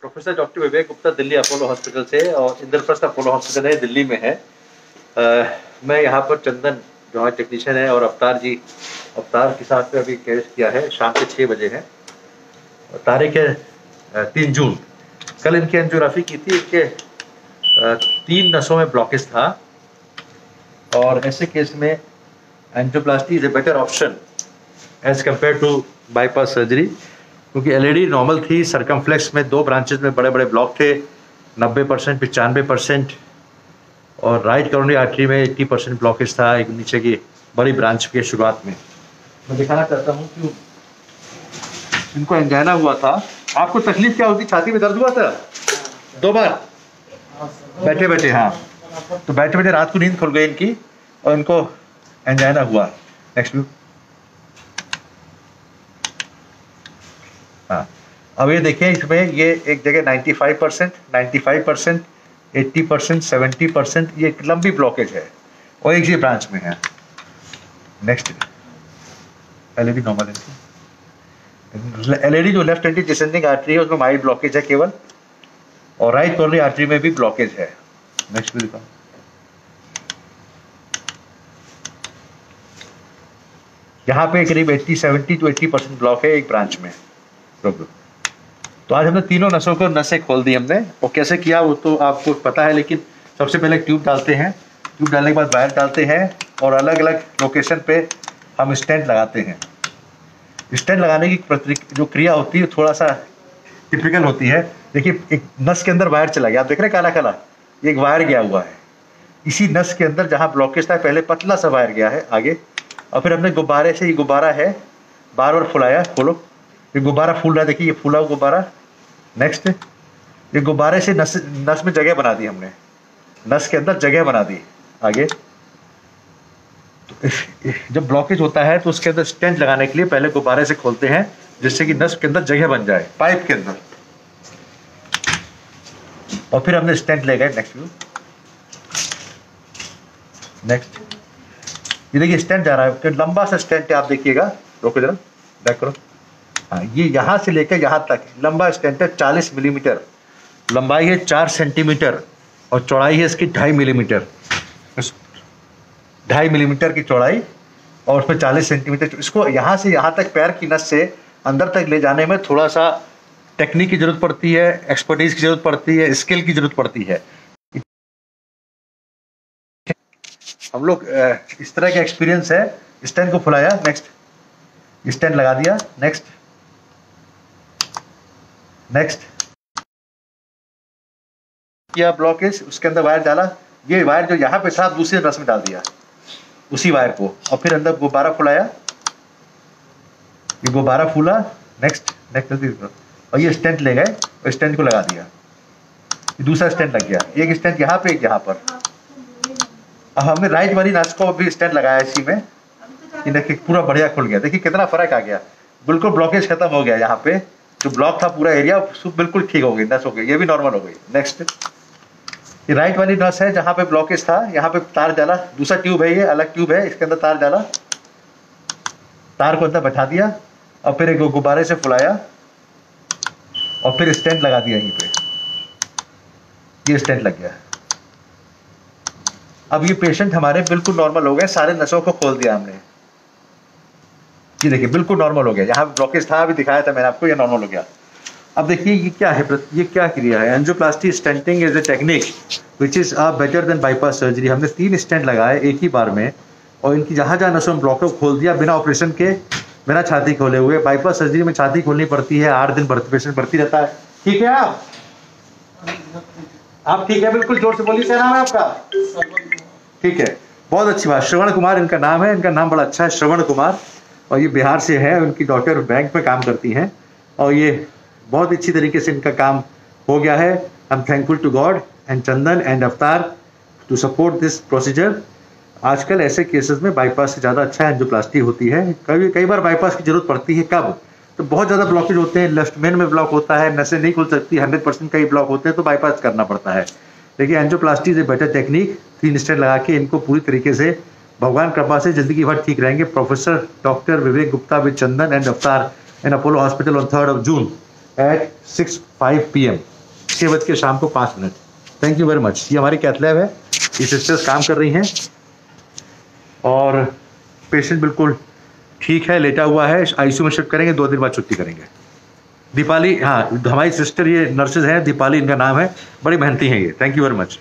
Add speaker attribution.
Speaker 1: Professor doctor Vivek Gupta Delhi Apollo hospital से और Indraprastha Apollo hospital है दिल्ली में है। आ, मैं यहाँ पर चंदन जो हमारे टेक्नीशियन है और अवतार जी अवतार के साथ में अभी केस किया है शाम के छः बजे है। तारीख है तीन जून। कल इनकी एंजियोग्राफी की थी इनके तीन नसों में ब्लॉकेज था। और ऐसे केस में angioplasty is a better option as compare to bypass surgery क्योंकि एलईडी नॉर्मल थी सरकमफ्लेक्स में दो ब्रांचेस में बड़े बड़े ब्लॉक थे 90 परसेंट पचानवे परसेंट, और राइट करोनरी आर्टरी में 80 परसेंट ब्लॉकेज था, एक नीचे की बड़ी ब्रांच के शुरुआत में। मैं दिखाना चाहता हूँ कि इनको एंजाइना हुआ था। आपको तकलीफ़ क्या होती? छाती में दर्द हुआ था? दो बार? बैठे बैठे हाँ। तो बैठे बैठे रात को नींद खुल गई इनकी, और इनको एंजाइना हुआ। नेक्स्ट व्यू अब ये देखिए इसमें ये एक जगह 95 percent ninety percent eighty percent seventy percent ये एक लंबी ब्लॉकेज है। और एक जी ब्रांच में है। Next L E normal L जो लेफ़्ट एंटी डिसेंडिंग आर्टरी है, उसमें माइल्ड ब्लॉकेज है केवल। और राइट कॉर्नरी आर्टरी में भी ब्लॉकेज है। नेक्स्ट भी दिखाओ यहाँ पे करीब 80 70 टू 80 परसेंट ब्लॉक है एक ब्रांच में। तो आज हमने तीनों नसों को नसें खोल दी हमने, और कैसे किया वो तो आपको पता है, लेकिन सबसे पहले ट्यूब डालते हैं। ट्यूब डालने के बाद वायर डालते हैं, और अलग अलग लोकेशन पे हम स्टैंड लगाते हैं। स्टैंड लगाने की जो क्रिया होती है थोड़ा सा टिपिकल होती है। देखिए, एक नस के अंदर वायर चला गया। आप देख रहे हैं काला काला एक वायर गया हुआ है। इसी नस के अंदर जहाँ ब्लॉकेज था, पहले पतला सा वायर गया है आगे, और फिर हमने गुब्बारे से ये गुब्बारा है बार बार फुलाया, खोलो। ये गुब्बारा फूल रहा है, देखिए, ये फूला हुआ गुब्बारा। नेक्स्ट ये गुब्बारे से नस नस में जगह बना दी हमने। नस के अंदर जगह बना दी। आगे। तो जब ब्लॉकेज होता है तो उसके अंदर स्टेंट लगाने के लिए पहले गुब्बारे से खोलते हैं, जिससे कि नस के अंदर जगह बन जाए, पाइप के अंदर। और फिर हमने स्टेंट ले गए नेक्स्ट व्यू नेक्स्ट ये देखिए स्टेंट जा रहा है। लंबा सा स्टेंट आप देखिएगा। रोको जरा। बैक करो। ये यहाँ से लेकर यहाँ तक। लंबा स्टेंट है चालीस मिलीमीटर। लंबाई है चार सेंटीमीटर और चौड़ाई है इसकी ढाई मिलीमीटर। ढाई मिलीमीटर की चौड़ाई और उसमें चालीस सेंटीमीटर। इसको यहाँ से यहाँ तक पैर की नस से अंदर तक ले जाने में थोड़ा सा टेक्निक की ज़रूरत पड़ती है, एक्सपर्टीज की ज़रूरत पड़ती है, स्किल की ज़रूरत पड़ती है। हम लोग इस तरह का एक्सपीरियंस है। स्टैंड को फुलाया। नेक्स्ट स्टैंड लगा दिया। नेक्स्ट नेक्स्ट किया ब्लॉकेज उसके अंदर वायर डाला। ये वायर जो यहाँ पे था दूसरे रस में डाल दिया। उसी वायर को। और फिर अंदर गुब्बारा फुलाया। ये गुब्बारा फूला। नेक्स्ट नेक्स्ट और ये स्टेंट ले गए और स्टेंट को लगा दिया। दूसरा स्टैंड लग गया। एक स्टैंड यहाँ पे, एक यहाँ पर। अब हमने राइट वाली नस को भी स्टैंड लगाया इसी में। देखिए, पूरा बढ़िया खुल गया। देखिए, कितना फ़र्क आ गया। बिल्कुल ब्लॉकेज खत्म हो गया यहाँ पे। जो ब्लॉक था पूरा एरिया बिल्कुल ठीक हो गई नस हो गई ये भी नॉर्मल हो गई। नेक्स्ट ये राइट वाली नस है, जहाँ पे ब्लॉकेज था, यहाँ पे तार डाला दूसरा ट्यूब है ये, अलग ट्यूब है, इसके अंदर तार डाला तार को अंदर बैठा दिया, और फिर एक गुब्बारे से फुलाया, और फिर स्टैंड लगा दिया यहीं पे। ये स्टेंट लग गया। अब ये पेशेंट हमारे बिल्कुल नॉर्मल हो गए, सारे नसों को खोल दिया हमने। ये देखिए बिल्कुल नॉर्मल हो गया। यहाँ ब्लॉकेज था अभी दिखाया था मैंने आपको ये नॉर्मल हो गया। अब देखिए ये क्या है ये क्या क्रिया है? Angioplasty stenting is a technique which is a better than bypass surgery हमने तीन स्टेंट लगाए एक ही बार में और इनकी जहाँ जहाँ नसों में ब्लॉक खोल दिया बिना ऑपरेशन के बिना छाती खोले हुए। बाईपास सर्जरी में छाती खोलनी पड़ती है आठ दिन भर्ती पेशेंट भर्ती रहता है। ठीक है आप? आप ठीक है? बिल्कुल ज़ोर से बोलिए क्या नाम है आपका? ठीक है। बहुत अच्छी बात श्रवण कुमार इनका नाम है। इनका नाम बड़ा अच्छा है श्रवण कुमार। और ये बिहार से है, उनकी डॉक्टर बैंक में काम करती हैं। और ये बहुत अच्छी तरीके से इनका काम हो गया है। I am thankful to God and Chandan and Avatar to support this procedure आजकल ऐसे केसेस में बाईपास से ज़्यादा अच्छा एंजियोप्लास्टी होती है। कभी, कई बार बाईपास की ज़रूरत पड़ती है कब? तो बहुत ज़्यादा ब्लॉकेज होते हैं। लेफ़्ट मेन में ब्लॉक होता है। नशे नहीं खुल सकती। हंड्रेड परसेंट कई ब्लॉक होते हैं तो बाईपास करना पड़ता है। देखिए angioplasty is a better technique तीन स्टेट लगा के इनको पूरी तरीके से भगवान कृपा से ज़िंदगी भर ठीक रहेंगे। Professor doctor Vivek Gupta with Chandan and Avatar in Apollo hospital on third of June at six five PM M छः बज के शाम को पाँच minute. Thank you very much ये हमारी कैथलैब है। ये सिस्टर्स काम कर रही हैं। और पेशेंट बिल्कुल ठीक है, लेटा हुआ है। आईसीयू में शिफ्ट करेंगे, दो दिन बाद छुट्टी करेंगे। दीपाली हाँ हमारी सिस्टर ये नर्सेज हैं, दीपाली इनका नाम है। बड़ी मेहनती हैं ये। Thank you very much